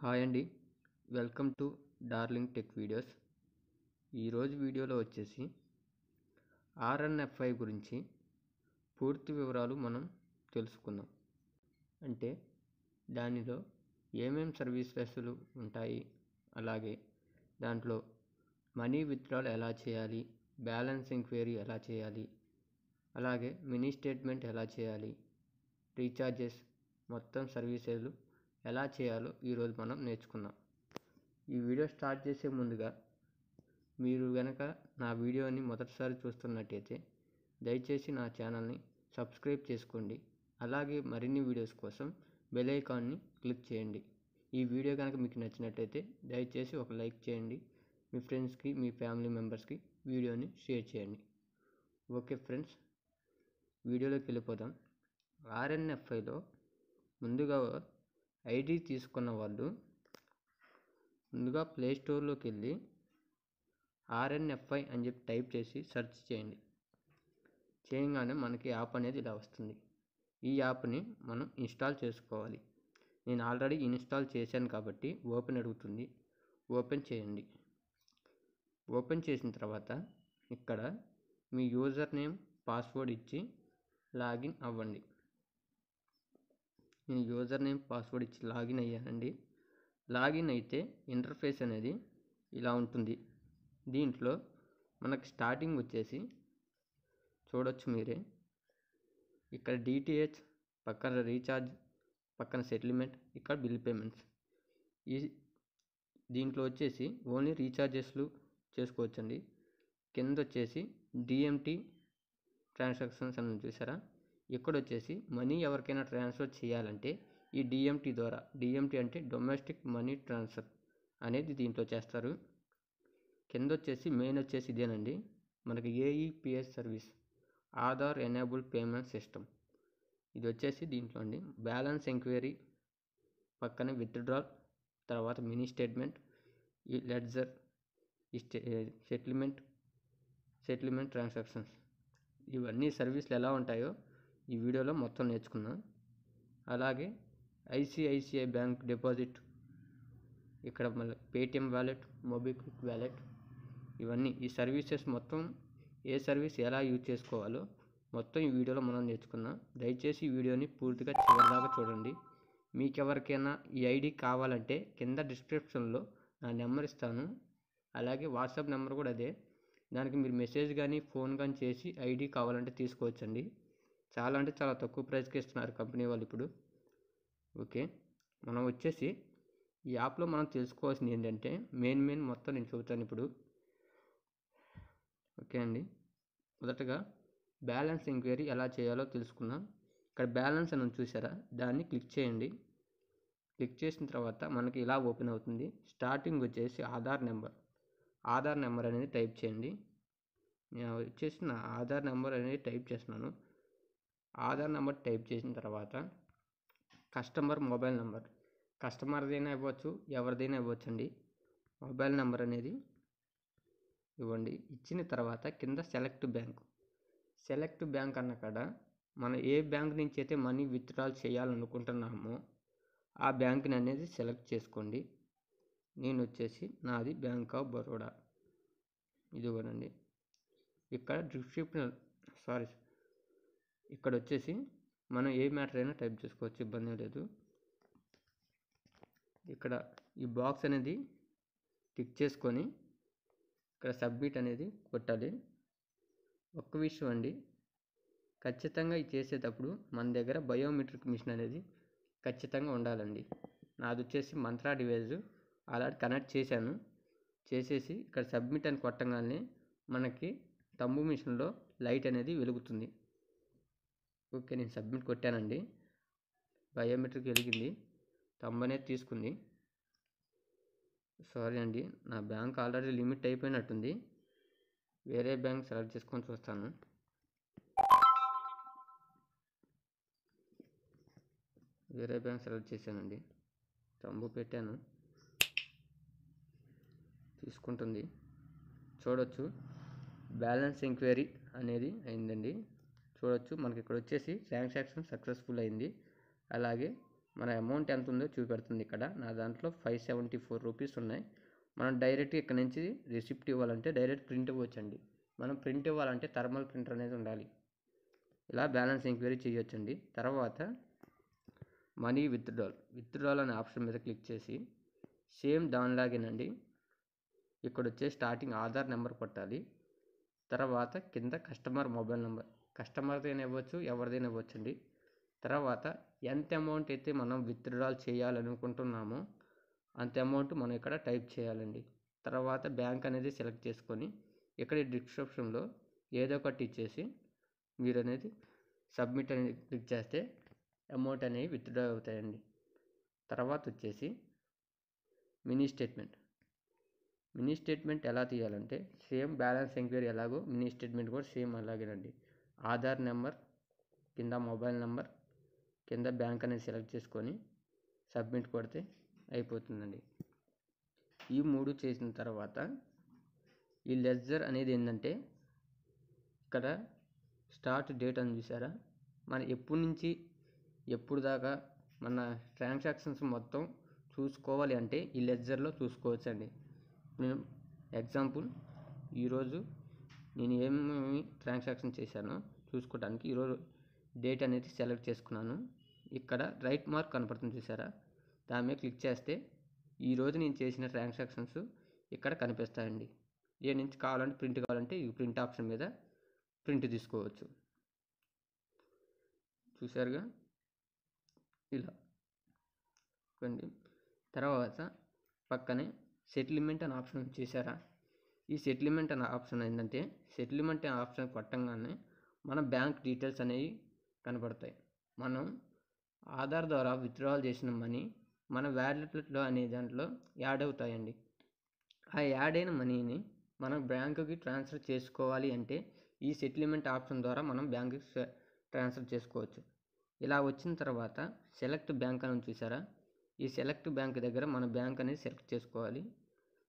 Hi అండి. Welcome to darling tech videos. ఈరోజు వీడియోలో వచ్చేసి ఆర్ఎన్ఎఫ్ఐ గురించి పూర్తి వివరాలు మనం తెలుసుకుందాం. అంటే దానిలో ఏమేం సర్వీసెస్లు ఉంటాయి? అలాగే దాంట్లో మనీ విత్డ్రాల్ ఎలా చేయాలి? బ్యాలెన్స్ ఎంక్వైరీ ఎలా చేయాలి? అలాగే మినీ స్టేట్మెంట్ ఎలా చేయాలి? రీఛార్జెస్ మొత్తం సర్వీసెస్లు ఎలా చేయాలో ఈరోజు మనం నేర్చుకుందాం. ఈ వీడియో స్టార్ట్ చేసే ముందుగా మీరు గనక నా వీడియోని మొదటిసారి చూస్తున్నట్టయితే దయచేసి నా ఛానల్ని సబ్స్క్రైబ్ చేసుకోండి. అలాగే మరిన్ని వీడియోస్ కోసం బెల్ ఐకాన్ని క్లిక్ చేయండి. ఈ వీడియో కనుక మీకు నచ్చినట్టయితే దయచేసి ఒక లైక్ చేయండి. మీ ఫ్రెండ్స్కి మీ ఫ్యామిలీ మెంబర్స్కి వీడియోని షేర్ చేయండి. ఓకే ఫ్రెండ్స్ వీడియోలోకి వెళ్ళిపోదాం. ఆర్ఎన్ఎఫ్ఐలో ముందుగా ఐడి తీసుకున్న వాళ్ళు ముందుగా ప్లే స్టోర్లోకి వెళ్ళి ఆర్ఎన్ఎఫ్ఐ అని చెప్పి టైప్ చేసి సెర్చ్ చేయండి. చేయగానే మనకి యాప్ అనేది ఇలా వస్తుంది. ఈ యాప్ని మనం ఇన్స్టాల్ చేసుకోవాలి. నేను ఆల్రెడీ ఇన్స్టాల్ చేశాను కాబట్టి ఓపెన్ అడుగుతుంది. ఓపెన్ చేయండి. ఓపెన్ చేసిన తర్వాత ఇక్కడ మీ యూజర్ నేమ్ పాస్వర్డ్ ఇచ్చి లాగిన్ అవ్వండి. నేను యూజర్ నేమ్ పాస్వర్డ్ ఇచ్చి లాగిన్ అయ్యానండి. లాగిన్ అయితే ఇంటర్ఫేస్ అనేది ఇలా ఉంటుంది. దీంట్లో మనకు స్టార్టింగ్ వచ్చేసి చూడొచ్చు మీరే. ఇక్కడ డిటిహెచ్ పక్కన రీఛార్జ్ పక్కన సెటిల్మెంట్ ఇక్కడ బిల్ పేమెంట్స్ ఈ దీంట్లో వచ్చేసి ఓన్లీ రీఛార్జెస్లు చేసుకోవచ్చండి. కింద వచ్చేసి డిఎంటి ట్రాన్సాక్షన్స్ అని చూసారా? ఇక్కడ వచ్చేసి మనీ ఎవరికైనా ట్రాన్స్ఫర్ చేయాలంటే ఈ డిఎంటి ద్వారా డిఎంటి అంటే డొమెస్టిక్ మనీ ట్రాన్స్ఫర్ అనేది దీంట్లో చేస్తారు. కింద వచ్చేసి మెయిన్ వచ్చేసి ఇదేనండి. మనకి AEPS service Aadhaar enable payment system ఇది వచ్చేసి దీంట్లో అండి. బ్యాలెన్స్ ఎంక్వైరీ పక్కన విత్డ్రాల్ తర్వాత mini statement e ledger e settlement settlement transactions ఇవన్నీ సర్వీసులు ఎలా ఉంటాయో ఈ వీడియోలో మొత్తం నేర్చుకున్నాం అలాగే ఐసిఐసిఐ బ్యాంక్ డిపాజిట్ ఇక్కడ మళ్ళీ పేటిఎం వ్యాలెట్ మొబిక్విక్ వ్యాలెట్ ఇవన్నీ ఈ సర్వీసెస్ మొత్తం ఏ సర్వీస్ ఎలా యూజ్ చేసుకోవాలో మొత్తం ఈ వీడియోలో మనం నేర్చుకున్నాం దయచేసి ఈ వీడియోని పూర్తిగా చివరిదాకా చూడండి. మీకు ఎవరికైనా ఈ ఐడి కావాలంటే కింద డిస్క్రిప్షన్లో నా నెంబర్ ఇస్తాను. అలాగే వాట్సాప్ నెంబర్ కూడా అదే. దానికి మీరు మెసేజ్ కానీ ఫోన్ కానీ చేసి ఐడి కావాలంటే తీసుకోవచ్చండి. చాలా అంటే చాలా తక్కువ ప్రైస్కి ఇస్తున్నారు కంపెనీ వాళ్ళు ఇప్పుడు. ఓకే. మనం వచ్చేసి ఈ యాప్లో మనం తెలుసుకోవాల్సింది ఏంటంటే మెయిన్ మెయిన్ మొత్తం నేను చెబుతాను ఇప్పుడు. ఓకే అండి. మొదటగా బ్యాలెన్స్ ఎంక్వైరీ ఎలా చేయాలో తెలుసుకుందాం. ఇక్కడ బ్యాలెన్స్ అని చూసారా? దాన్ని క్లిక్ చేయండి. క్లిక్ చేసిన తర్వాత మనకి ఇలా ఓపెన్ అవుతుంది. స్టార్టింగ్ వచ్చేసి ఆధార్ నెంబర్. ఆధార్ నెంబర్ అనేది టైప్ చేయండి. నేను వచ్చేసి నా ఆధార్ నెంబర్ అనేది టైప్ చేస్తున్నాను. ఆధార్ నెంబర్ టైప్ చేసిన తర్వాత కస్టమర్ మొబైల్ నెంబర్. కస్టమర్దైనా ఇవ్వచ్చు ఎవరిదైనా ఇవ్వచ్చు అండి మొబైల్ నెంబర్ అనేది ఇవ్వండి. ఇచ్చిన తర్వాత కింద సెలెక్ట్ బ్యాంక్. సెలెక్ట్ బ్యాంక్ అన్న కాడ మనం ఏ బ్యాంక్ నుంచి అయితే మనీ విత్డ్రాల్ చేయాలనుకుంటున్నామో ఆ బ్యాంక్ని అనేది సెలెక్ట్ చేసుకోండి. నేను వచ్చేసి నాది బ్యాంక్ ఆఫ్ బరోడా. ఇదిగోనండి. ఇక్కడ డిస్క్రిప్షన్ సారీ. ఇక్కడ వచ్చేసి మనం ఏ మ్యాటర్ అయినా టైప్ చేసుకోవచ్చు ఇబ్బంది లేదు. ఇక్కడ ఈ బాక్స్ అనేది టిక్ చేసుకొని ఇక్కడ సబ్మిట్ అనేది కొట్టాలి. ఒక్క విషయం అండి ఖచ్చితంగా ఇది చేసేటప్పుడు మన దగ్గర బయోమెట్రిక్ మిషన్ అనేది ఖచ్చితంగా ఉండాలండి. నాది వచ్చేసి మంత్రా డివైజ్ అలా కనెక్ట్ చేశాను. చేసేసి ఇక్కడ సబ్మిట్ అని కొట్టగానే మనకి తంబు మిషన్లో లైట్ అనేది వెలుగుతుంది. ఓకే నేను సబ్మిట్ కొట్టానండి. బయోమెట్రిక్ వెలిగింది తంబు తీసుకుంది. సారీ అండి. నా బ్యాంక్ ఆల్రెడీ లిమిట్ అయిపోయినట్టుంది. వేరే బ్యాంక్ సెలెక్ట్ చేసుకొని చూస్తాను. వేరే బ్యాంక్ సెలెక్ట్ చేశానండి. తంబు పెట్టాను. తీసుకుంటుంది. చూడొచ్చు. బ్యాలెన్స్ ఎంక్వైరీ అనేది అయిందండి. చూడొచ్చు. మనకి ఇక్కడ వచ్చేసి ట్రాన్సాక్షన్ సక్సెస్ఫుల్ అయింది. అలాగే మన అమౌంట్ ఎంత ఉందో చూపెడుతుంది ఇక్కడ. నా దాంట్లో ఫైవ్ సెవెంటీ ఫోర్ రూపీస్ ఉన్నాయి. మనం డైరెక్ట్గా ఇక్కడ నుంచి రిసిప్ట్ ఇవ్వాలంటే డైరెక్ట్ ప్రింట్ ఇవ్వచ్చండి. మనం ప్రింట్ ఇవ్వాలంటే థర్మల్ ప్రింటర్ అనేది ఉండాలి. ఇలా బ్యాలెన్స్ ఎంక్వైరీ చేయొచ్చండి. తర్వాత మనీ విత్డ్రాల్ విత్డ్రాల్ అనే ఆప్షన్ మీద క్లిక్ చేసి సేమ్ దానిలాగేనండి ఇక్కడ వచ్చే స్టార్టింగ్ ఆధార్ నెంబర్ కొట్టాలి. తర్వాత కింద కస్టమర్ మొబైల్ నెంబర్ కస్టమర్దైనా ఇవ్వచ్చు ఎవరిదైనా ఇవ్వచ్చండి తర్వాత ఎంత అమౌంట్ అయితే మనం విత్డ్రాల్ చేయాలనుకుంటున్నామో అంత అమౌంట్ మనం ఇక్కడ టైప్ చేయాలండి. తర్వాత బ్యాంక్ అనేది సెలెక్ట్ చేసుకొని ఇక్కడ డిస్క్రిప్షన్లో ఏదో ఒకటి ఇచ్చేసి మీరు అనేది సబ్మిట్ అనేది క్లిక్ చేస్తే అమౌంట్ అనేవి విత్డ్రా అవుతాయండి. తర్వాత వచ్చేసి మినీ స్టేట్మెంట్. మినీ స్టేట్మెంట్ ఎలా తీయాలంటే సేమ్ బ్యాలెన్స్ ఎంక్వైరీ ఎలాగో మినీ స్టేట్మెంట్ కూడా సేమ్ అలాగేనండి. ఆధార్ నెంబర్ కింద మొబైల్ నెంబర్ కింద బ్యాంక్ అనేది సెలెక్ట్ చేసుకొని సబ్మిట్ కొడితే అయిపోతుందండి. ఈ మూడు చేసిన తర్వాత ఈ లెజర్ అనేది ఏంటంటే ఇక్కడ స్టార్ట్ డేట్ అని చూసారా? మన ఎప్పటి నుంచి ఎప్పుడు దాకా మన ట్రాన్సాక్షన్స్ మొత్తం చూసుకోవాలి అంటే ఈ లెజర్లో చూసుకోవచ్చండి. ఎగ్జాంపుల్ ఈరోజు నేను ఏమేమి ట్రాన్సాక్షన్ చేశానో చూసుకోవడానికి ఈరోజు డేట్ అనేది సెలెక్ట్ చేసుకున్నాను. ఇక్కడ రైట్ మార్క్ కనపడుతుంది చూసారా? దాని మీద క్లిక్ చేస్తే ఈరోజు నేను చేసిన ట్రాన్సాక్షన్స్ ఇక్కడ కనిపిస్తాయండి. ఏ నుంచి కావాలంటే ప్రింట్ కావాలంటే ఈ ప్రింట్ ఆప్షన్ మీద ప్రింట్ తీసుకోవచ్చు. చూసారుగా? ఇలా. తర్వాత పక్కనే సెటిల్మెంట్ అనే ఆప్షన్ చేశారా ఈ సెటిల్మెంట్ అనే ఆప్షన్ ఏంటంటే సెటిల్మెంట్ అనే ఆప్షన్ కొట్టంగానే మన బ్యాంక్ డీటెయిల్స్ అనేవి కనపడతాయి మనం ఆధార్ ద్వారా విత్డ్రాల్ చేసిన మనీ మన వ్యాలెట్లో అనే దాంట్లో యాడ్ అవుతాయండి. ఆ యాడ్ అయిన మనీని మనం బ్యాంకుకి ట్రాన్స్ఫర్ చేసుకోవాలి అంటే ఈ సెటిల్మెంట్ ఆప్షన్ ద్వారా మనం బ్యాంకుకి ట్రాన్స్ఫర్ చేసుకోవచ్చు. ఇలా వచ్చిన తర్వాత సెలెక్ట్ బ్యాంక్ అని చూసారా? ఈ సెలెక్ట్ బ్యాంక్ దగ్గర మన బ్యాంక్ అనేది సెలెక్ట్ చేసుకోవాలి.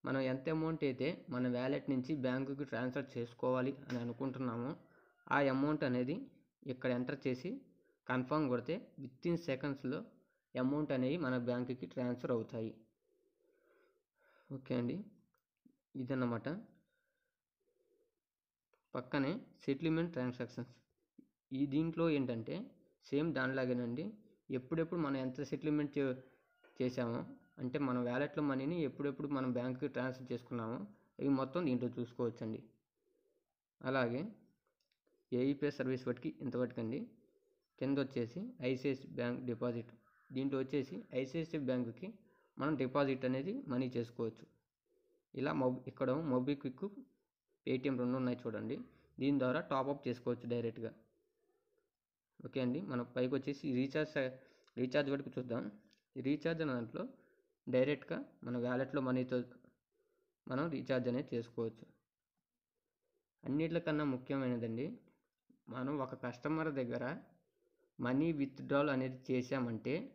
మనం ఎంత అమౌంట్ అయితే మన వ్యాలెట్ నుంచి బ్యాంకుకి ట్రాన్స్ఫర్ చేసుకోవాలి అని అనుకుంటున్నామో ఆ అమౌంట్ అనేది ఇక్కడ ఎంటర్ చేసి కన్ఫర్మ్ కొడితే విత్ ఇన్ సెకండ్స్లో అమౌంట్ అనేవి మన బ్యాంకుకి ట్రాన్స్ఫర్ అవుతాయి. ఓకే అండి. ఇదన్నమాట. పక్కనే సెటిల్మెంట్ ట్రాన్సాక్షన్స్. ఈ దీంట్లో ఏంటంటే సేమ్ దానిలాగేనండి. ఎప్పుడెప్పుడు మనం ఎంత సెటిల్మెంట్ చే చేసాము అంటే మన వ్యాలెట్లో మనీని ఎప్పుడెప్పుడు మనం బ్యాంకుకి ట్రాన్స్ఫర్ చేసుకున్నామో ఇవి మొత్తం దీంట్లో చూసుకోవచ్చండి. అలాగే ఏఈపీ సర్వీస్ వాటికి ఇంతవరకండి కింద వచ్చేసి ఐసిఐసి బ్యాంక్ డిపాజిట్. దీంట్లో వచ్చేసి ఐసిఐసి బ్యాంకుకి మనం డిపాజిట్ అనేది మనీ చేసుకోవచ్చు. ఇలా మొబ్ ఇక్కడ మొబిక్విక్ పేటిఎం రెండు ఉన్నాయి చూడండి. దీని ద్వారా టాప్అప్ చేసుకోవచ్చు డైరెక్ట్గా. ఓకే అండి. మనం పైకి వచ్చేసి రీఛార్జ్ రీఛార్జ్ వరకు చూద్దాం. రీఛార్జ్ అనే దాంట్లో డైరెక్ట్గా మన వ్యాలెట్లో మనీతో మనం రీఛార్జ్ అనేది చేసుకోవచ్చు. అన్నిటికన్నా ముఖ్యమైనదండి మనం ఒక కస్టమర్ దగ్గర మనీ విత్డ్రాల్ అనేది చేసామంటే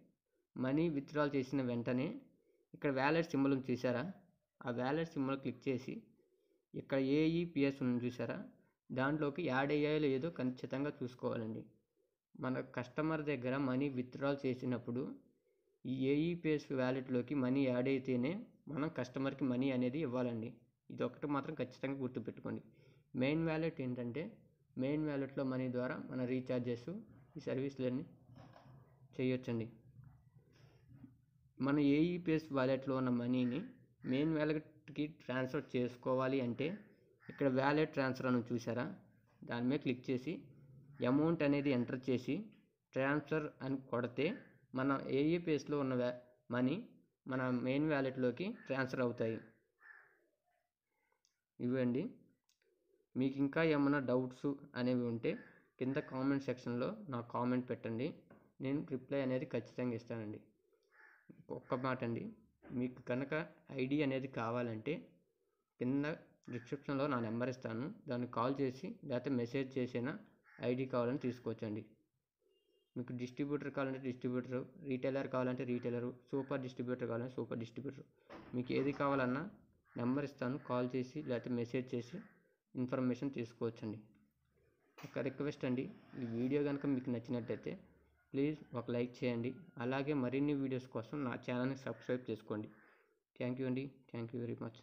మనీ విత్డ్రాల్ చేసిన వెంటనే ఇక్కడ వ్యాలెట్ సింబల్ చూసారా ఆ వ్యాలెట్ సింబల్ క్లిక్ చేసి ఇక్కడ ఏఈపిఎస్ ఉంది చూసారా దాంట్లోకి యాడ్ అయ్యాయో లేదో ఖచ్చితంగా చూసుకోవాలండి. మన కస్టమర్ దగ్గర మనీ విత్డ్రాల్ చేసినప్పుడు ఈ ఏఈపిఎస్ వ్యాలెట్లోకి మనీ యాడ్ అయితేనే మనం కస్టమర్కి మనీ అనేది ఇవ్వాలండి. ఇది ఒకటి మాత్రం ఖచ్చితంగా గుర్తుపెట్టుకోండి. మెయిన్ వ్యాలెట్ ఏంటంటే మెయిన్ వ్యాలెట్లో మనీ ద్వారా మన రీఛార్జెస్ ఈ సర్వీసులన్నీ చేయొచ్చండి. మన ఏఈపిఎస్ వ్యాలెట్లో ఉన్న మనీని మెయిన్ వ్యాలెట్కి ట్రాన్స్ఫర్ చేసుకోవాలి అంటే ఇక్కడ వ్యాలెట్ ట్రాన్స్ఫర్ అని చూసారా? దాని మీద క్లిక్ చేసి అమౌంట్ అనేది ఎంటర్ చేసి ట్రాన్స్ఫర్ అని కొడితే మన పేస్లో ఉన్న వ్యా మనీ మన మెయిన్ వ్యాలెట్లోకి ట్రాన్స్ఫర్ అవుతాయి. ఇవ్వండి. మీకు ఇంకా ఏమైనా డౌట్స్ అనేవి ఉంటే కింద కామెంట్ సెక్షన్లో నాకు కామెంట్ పెట్టండి. నేను రిప్లై అనేది ఖచ్చితంగా ఇస్తానండి. ఒక్క మాట అండి. మీకు కనుక ఐడి అనేది కావాలంటే కింద డిస్క్రిప్షన్లో నా నెంబర్ ఇస్తాను. దాన్ని కాల్ చేసి లేకపోతే మెసేజ్ చేసినా ఐడి కావాలని తీసుకోవచ్చండి. మీకు డిస్ట్రిబ్యూటర్ కావాలంటే డిస్ట్రిబ్యూటర్ రీటైలర్ కావాలంటే రీటైలరు సూపర్ డిస్ట్రిబ్యూటర్ కావాలంటే సూపర్ డిస్ట్రిబ్యూటర్. మీకు ఏది కావాలన్నా నెంబర్ ఇస్తాను కాల్ చేసి లేకపోతే మెసేజ్ చేసి ఇన్ఫర్మేషన్ తీసుకోవచ్చండి. ఒక రిక్వెస్ట్ అండి ఈ వీడియో కనుక మీకు నచ్చినట్టయితే ప్లీజ్ ఒక లైక్ చేయండి అలాగే మరిన్ని వీడియోస్ కోసం నా ఛానల్ని సబ్స్క్రైబ్ చేసుకోండి. థ్యాంక్ యూ అండి థ్యాంక్ యూ వెరీ మచ్.